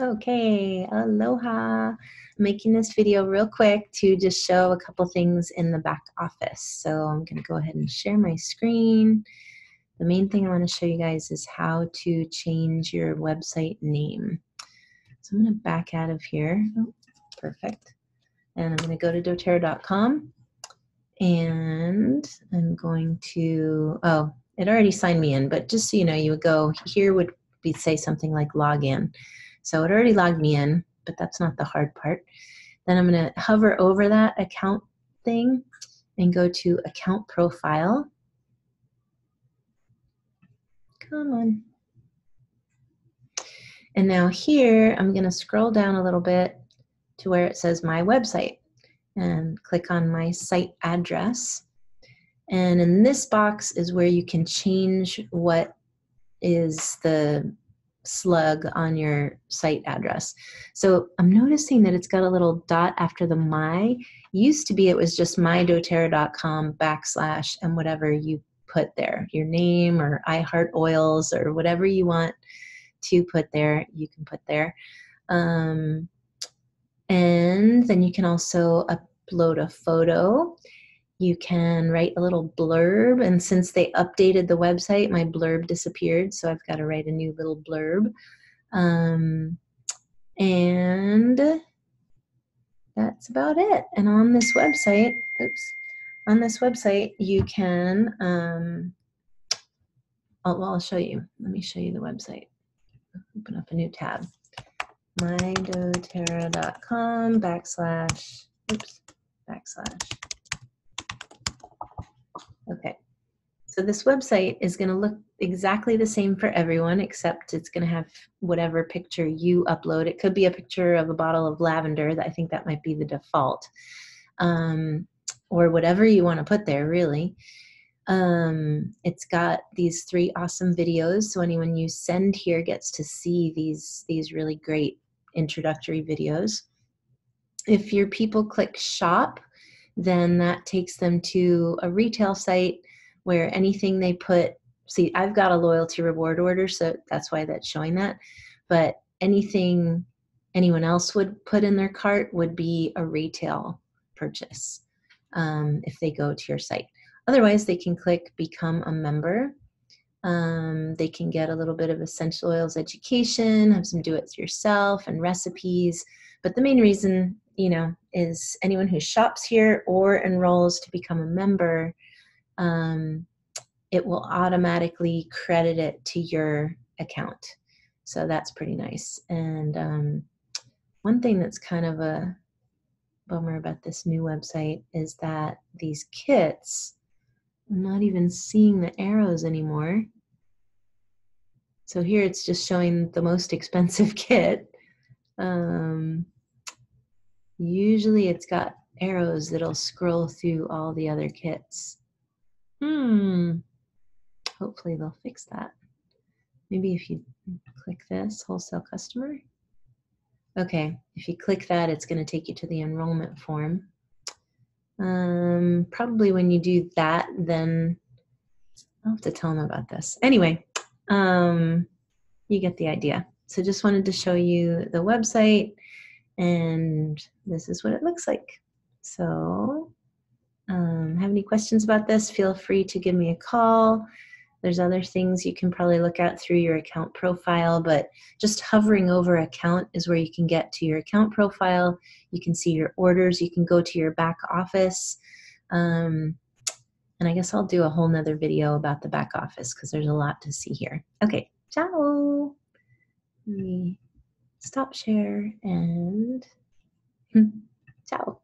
Okay, aloha. Making this video real quick to just show a couple things in the back office. So I'm going to go ahead and share my screen. The main thing I want to show you guys is how to change your website name. So I'm going to back out of here. Oh, perfect. And I'm going to go to doterra.com and I'm going to, oh, it already signed me in, but just so you know, you would go here would be say something like login. So it already logged me in, but that's not the hard part. Then I'm going to hover over that account thing and go to account profile. Come on. And now here, I'm going to scroll down a little bit to where it says my website and click on my site address. And in this box is where you can change what is the slug on your site address. So I'm noticing that it's got a little dot after the my. Used to be it was just mydoterra.com backslash and whatever you put there, your name or I Heart Oils or whatever you want to put there, you can put there. Um, and then you can also upload a photo you can write a little blurb. And since they updated the website, my blurb disappeared. So I've got to write a new little blurb. Um, and that's about it. And on this website, oops, on this website, you can, um, oh, well, I'll show you. Let me show you the website. Open up a new tab. mydoterra.com backslash, oops, backslash Okay. So this website is going to look exactly the same for everyone, except it's going to have whatever picture you upload. It could be a picture of a bottle of lavender. I think that might be the default. Um, or whatever you want to put there, really. Um, it's got these three awesome videos, so anyone you send here gets to see these these really great introductory videos. If your people click shop, then that takes them to a retail site where anything they put see i've got a loyalty reward order so that's why that's showing that but anything anyone else would put in their cart would be a retail purchase um, if they go to your site. Otherwise they can click become a member. Um, they can get a little bit of essential oils education have some do it yourself and recipes but the main reason you know, is anyone who shops here or enrolls to become a member, um, it will automatically credit it to your account. So that's pretty nice. And um, one thing that's kind of a bummer about this new website is that these kits, I'm not even seeing the arrows anymore. So here it's just showing the most expensive kit. Um, Usually it's got arrows that'll scroll through all the other kits. Hmm. Hopefully they'll fix that. Maybe if you click this, wholesale customer. Okay, if you click that, it's going to take you to the enrollment form. Um, probably when you do that, then I'll have to tell them about this. Anyway, um, you get the idea. So just wanted to show you the website and this is what it looks like. So um, have any questions about this, feel free to give me a call. There's other things you can probably look at through your account profile, but just hovering over account is where you can get to your account profile. You can see your orders. You can go to your back office. Um, and I guess I'll do a whole nother video about the back office because there's a lot to see here. Okay, ciao. Stop share and hmm, ciao.